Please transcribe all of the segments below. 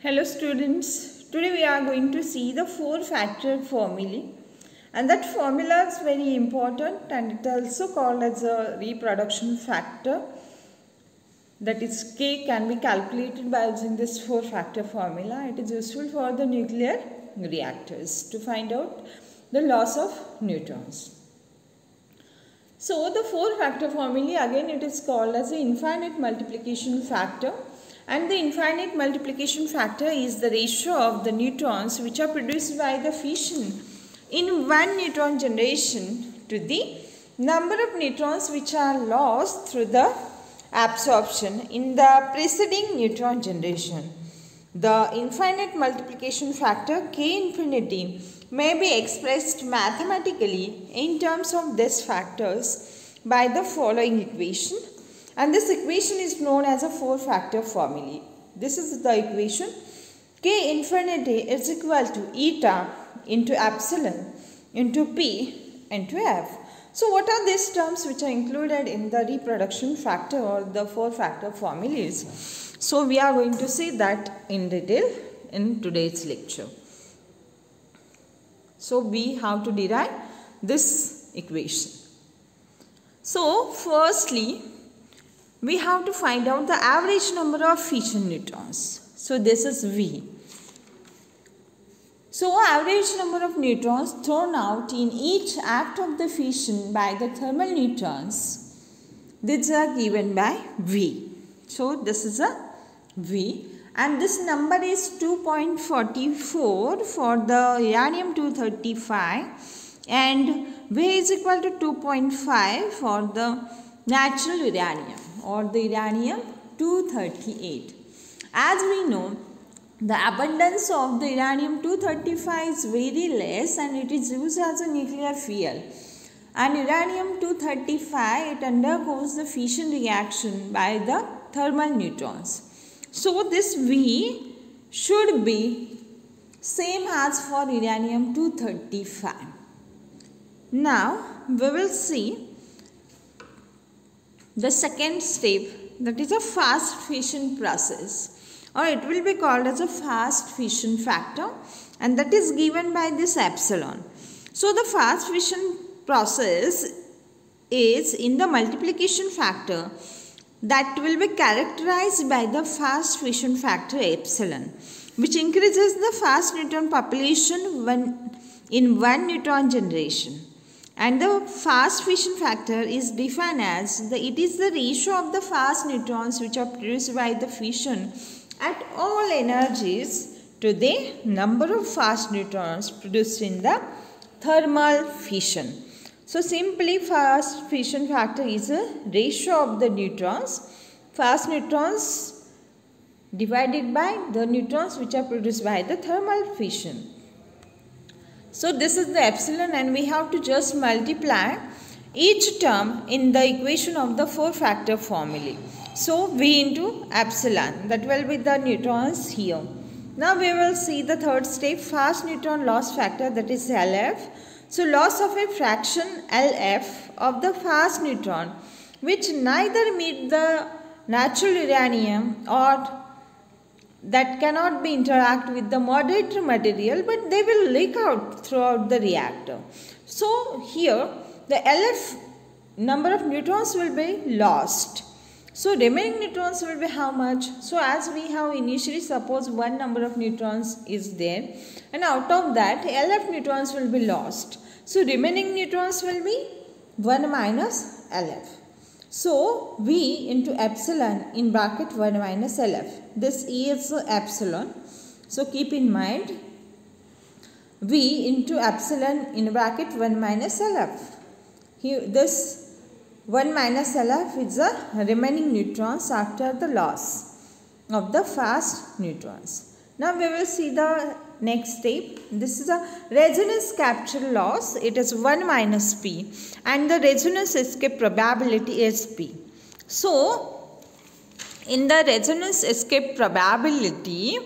Hello students, today we are going to see the four factor formulae and that formula is very important and it also called as a reproduction factor that is K can be calculated by using this four factor formula. It is useful for the nuclear reactors to find out the loss of neutrons. So the four factor formulae again it is called as the infinite multiplication factor and the infinite multiplication factor is the ratio of the neutrons which are produced by the fission in one neutron generation to the number of neutrons which are lost through the absorption in the preceding neutron generation. The infinite multiplication factor K infinity may be expressed mathematically in terms of these factors by the following equation and this equation is known as a four factor formula. This is the equation K infinity is equal to eta into epsilon into P into F. So what are these terms which are included in the reproduction factor or the four factor formulas? So we are going to see that in detail in today's lecture. So we have to derive this equation. So firstly we have to find out the average number of fission neutrons. So this is V. So average number of neutrons thrown out in each act of the fission by the thermal neutrons. These are given by V. So this is a V and this number is 2.44 for the uranium 235 and V is equal to 2.5 for the natural uranium or the uranium 238. As we know, the abundance of the uranium 235 is very less and it is used as a nuclear fuel. And uranium 235 it undergoes the fission reaction by the thermal neutrons. So this V should be same as for uranium 235. Now we will see the second step that is a fast fission process or it will be called as a fast fission factor and that is given by this epsilon. So the fast fission process is in the multiplication factor that will be characterized by the fast fission factor epsilon which increases the fast neutron population when in one neutron generation and the fast fission factor is defined as the it is the ratio of the fast neutrons which are produced by the fission at all energies to the number of fast neutrons produced in the thermal fission. So simply fast fission factor is a ratio of the neutrons, fast neutrons divided by the neutrons which are produced by the thermal fission. So this is the epsilon and we have to just multiply each term in the equation of the four factor formula. So V into epsilon that will be the neutrons here. Now we will see the third step fast neutron loss factor that is LF. So loss of a fraction LF of the fast neutron which neither meet the natural uranium or that cannot be interact with the moderator material but they will leak out throughout the reactor. So here the LF number of neutrons will be lost. So remaining neutrons will be how much? So as we have initially suppose one number of neutrons is there and out of that LF neutrons will be lost. So remaining neutrons will be 1 minus LF. So V into epsilon in bracket 1 minus LF. This is epsilon. So keep in mind V into epsilon in bracket 1 minus LF. Here this 1 minus LF is the remaining neutrons after the loss of the fast neutrons. Now we will see the next step. This is a resonance capture loss. It is 1 minus p. And the resonance escape probability is p. So in the resonance escape probability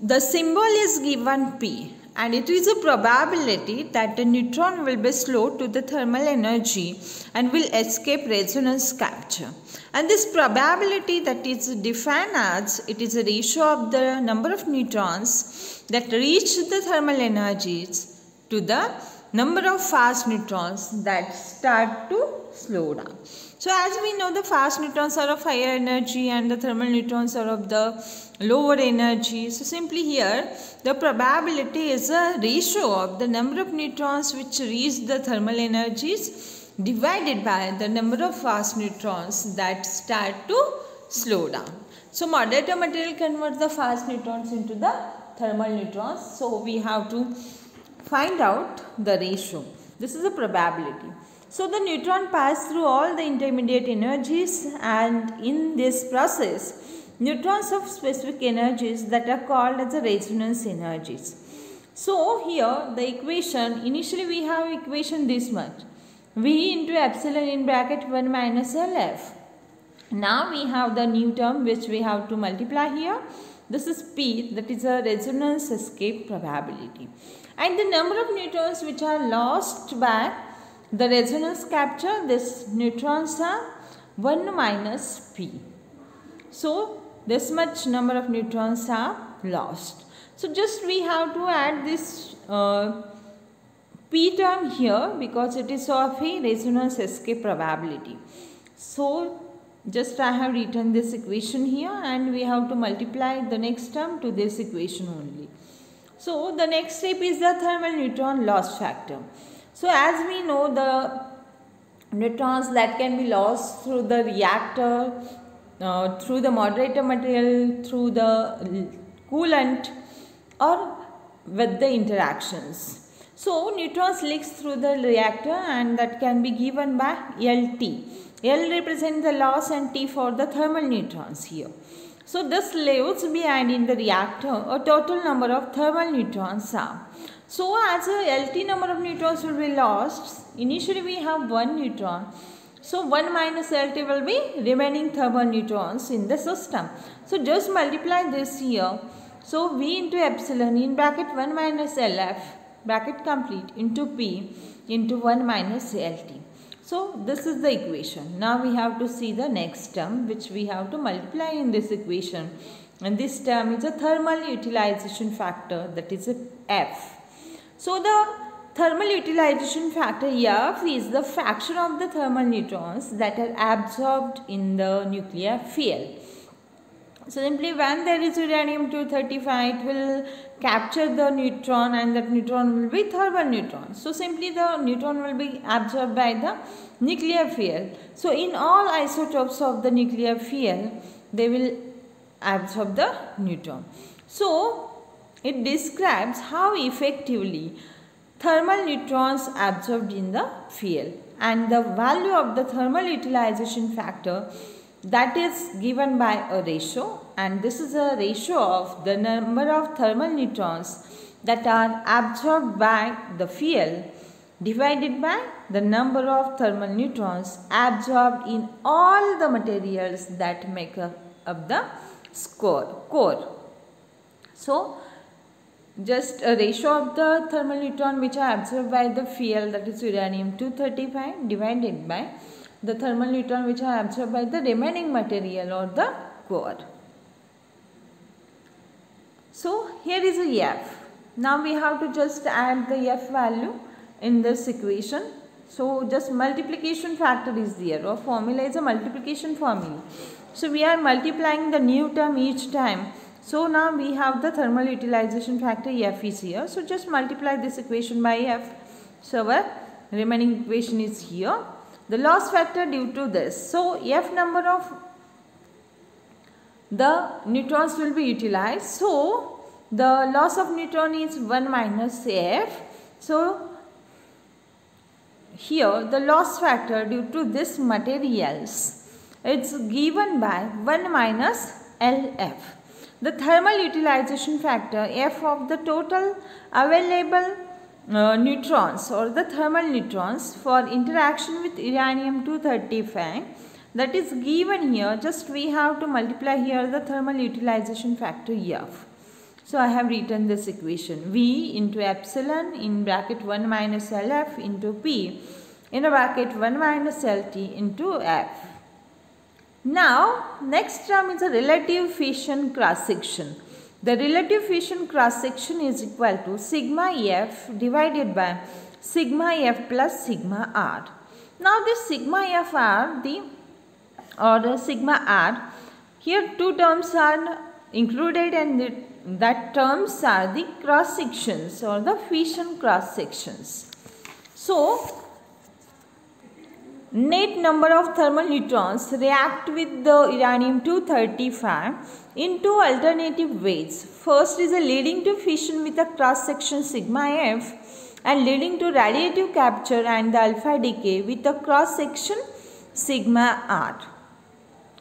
the symbol is given p and it is a probability that the neutron will be slow to the thermal energy and will escape resonance capture. And this probability that is defined as it is a ratio of the number of neutrons that reach the thermal energies to the number of fast neutrons that start to slow down. So as we know the fast neutrons are of higher energy and the thermal neutrons are of the lower energy. So simply here the probability is a ratio of the number of neutrons which reach the thermal energies divided by the number of fast neutrons that start to slow down. So moderator material converts the fast neutrons into the thermal neutrons. So we have to find out the ratio. This is a probability. So the neutron pass through all the intermediate energies and in this process neutrons of specific energies that are called as the resonance energies. So here the equation initially we have equation this much V into epsilon in bracket 1 minus LF. Now we have the new term which we have to multiply here. This is P that is a resonance escape probability. And the number of neutrons which are lost by the resonance capture this neutrons are 1 minus p. So this much number of neutrons are lost. So just we have to add this uh, p term here because it is of a resonance escape probability. So just I have written this equation here and we have to multiply the next term to this equation only. So the next step is the thermal neutron loss factor. So as we know the neutrons that can be lost through the reactor, uh, through the moderator material, through the coolant or with the interactions. So neutrons leaks through the reactor and that can be given by LT. L represents the loss and T for the thermal neutrons here. So this leaves behind in the reactor a total number of thermal neutrons are so as a LT number of neutrons will be lost, initially we have one neutron. So 1 minus LT will be remaining thermal neutrons in the system. So just multiply this here. So V into epsilon in bracket 1 minus LF bracket complete into P into 1 minus LT. So this is the equation. Now we have to see the next term which we have to multiply in this equation. And this term is a thermal utilization factor that is a F. So the thermal utilization factor F is the fraction of the thermal neutrons that are absorbed in the nuclear fuel. So simply when there is uranium-235 it will capture the neutron and that neutron will be thermal neutron. So simply the neutron will be absorbed by the nuclear fuel. So in all isotopes of the nuclear fuel they will absorb the neutron. So it describes how effectively thermal neutrons absorbed in the fuel and the value of the thermal utilization factor that is given by a ratio and this is a ratio of the number of thermal neutrons that are absorbed by the fuel divided by the number of thermal neutrons absorbed in all the materials that make up the score, core. So, just a ratio of the thermal neutron which are absorbed by the fuel that is uranium 235 divided by the thermal neutron which are absorbed by the remaining material or the core. So here is a F. Now we have to just add the F value in this equation. So just multiplication factor is there or formula is a multiplication formula. So we are multiplying the new term each time so now we have the thermal utilization factor F is here. So just multiply this equation by F. So our remaining equation is here. The loss factor due to this. So F number of the neutrons will be utilized. So the loss of neutron is 1 minus F. So here the loss factor due to this materials it's given by 1 minus LF. The thermal utilization factor F of the total available uh, neutrons or the thermal neutrons for interaction with uranium 235 that is given here just we have to multiply here the thermal utilization factor F. So I have written this equation V into epsilon in bracket 1 minus LF into P in a bracket 1 minus LT into F. Now next term is a relative fission cross section. The relative fission cross section is equal to sigma F divided by sigma F plus sigma R. Now this sigma F R the or the sigma R here two terms are included and the that terms are the cross sections or the fission cross sections. So, net number of thermal neutrons react with the uranium-235 in two alternative ways. First is a leading to fission with a cross section sigma F and leading to radiative capture and the alpha decay with a cross section sigma R.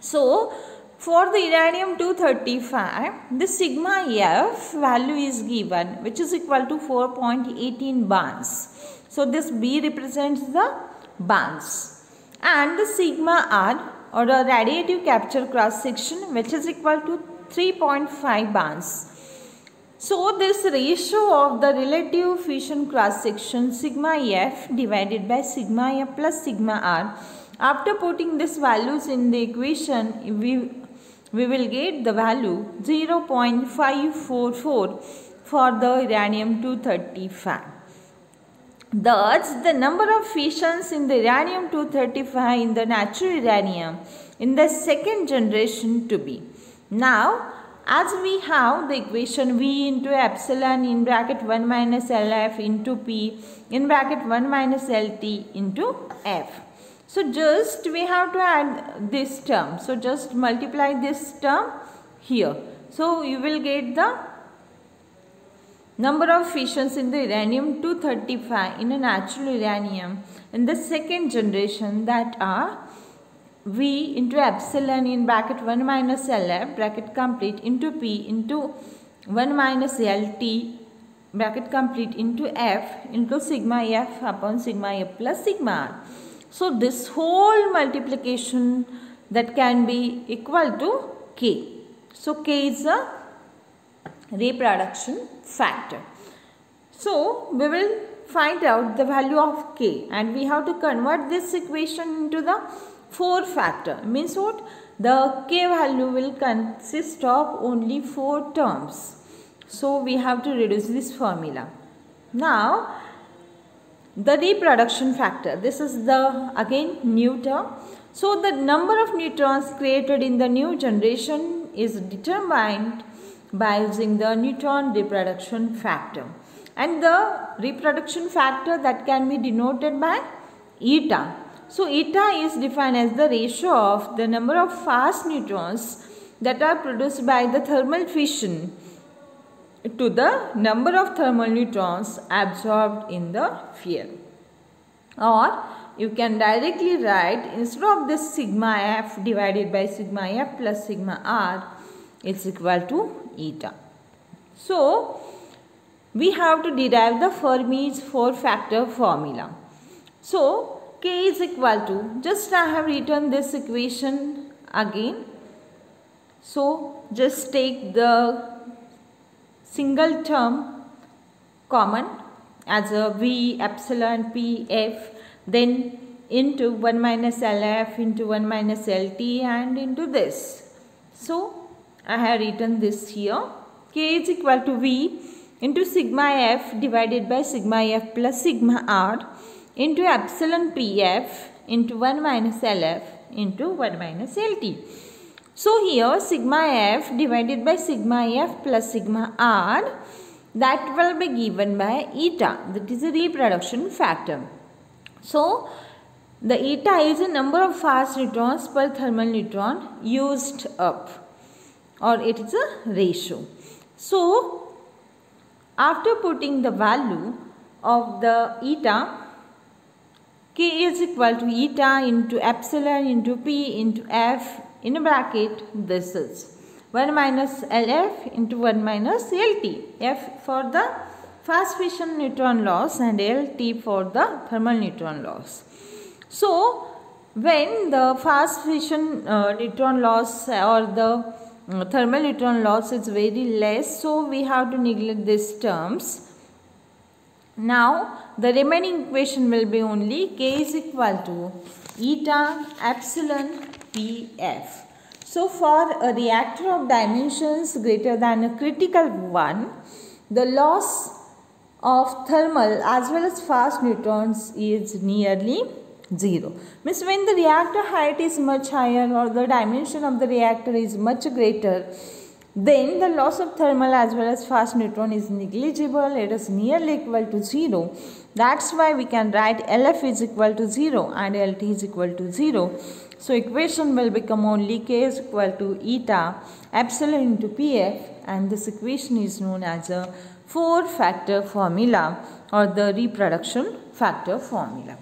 So, for the uranium 235, the sigma F value is given which is equal to 4.18 barns. So this B represents the barns and the sigma R or the radiative capture cross section which is equal to 3.5 barns. So this ratio of the relative fission cross section sigma F divided by sigma F plus sigma R after putting these values in the equation we we will get the value 0.544 for the uranium-235. Thus, the number of fissions in the uranium-235 in the natural uranium in the second generation to be. Now, as we have the equation V into epsilon in bracket 1 minus LF into P in bracket 1 minus LT into F. So just we have to add this term. So just multiply this term here. So you will get the number of fissions in the uranium 235 in a natural uranium in the second generation that are V into epsilon in bracket 1 minus LF bracket complete into P into 1 minus LT bracket complete into F into sigma F upon sigma F plus sigma R. So this whole multiplication that can be equal to K. So K is a reproduction factor. So we will find out the value of K and we have to convert this equation into the 4 factor. Means what? The K value will consist of only 4 terms. So we have to reduce this formula. Now the reproduction factor this is the again new term so the number of neutrons created in the new generation is determined by using the neutron reproduction factor and the reproduction factor that can be denoted by eta so eta is defined as the ratio of the number of fast neutrons that are produced by the thermal fission to the number of thermal neutrons absorbed in the fuel. Or you can directly write instead of this sigma f divided by sigma f plus sigma r it's equal to eta. So, we have to derive the Fermi's 4 factor formula. So, k is equal to, just I have written this equation again. So, just take the single term common as a V epsilon P F then into 1 minus LF into 1 minus LT and into this. So I have written this here K is equal to V into sigma F divided by sigma F plus sigma R into epsilon PF into 1 minus LF into 1 minus LT. So here sigma f divided by sigma f plus sigma r that will be given by eta that is a reproduction factor. So the eta is the number of fast neutrons per thermal neutron used up or it is a ratio. So after putting the value of the eta k is equal to eta into epsilon into p into f in a bracket this is 1 minus LF into 1 minus LT. F for the fast fission neutron loss and LT for the thermal neutron loss. So, when the fast fission uh, neutron loss or the Mm, thermal neutron loss is very less so we have to neglect these terms. Now the remaining equation will be only k is equal to eta epsilon pf so for a reactor of dimensions greater than a critical one the loss of thermal as well as fast neutrons is nearly 0 means when the reactor height is much higher or the dimension of the reactor is much greater then the loss of thermal as well as fast neutron is negligible it is nearly equal to 0 that's why we can write LF is equal to 0 and LT is equal to 0 so equation will become only K is equal to eta epsilon into PF and this equation is known as a 4 factor formula or the reproduction factor formula.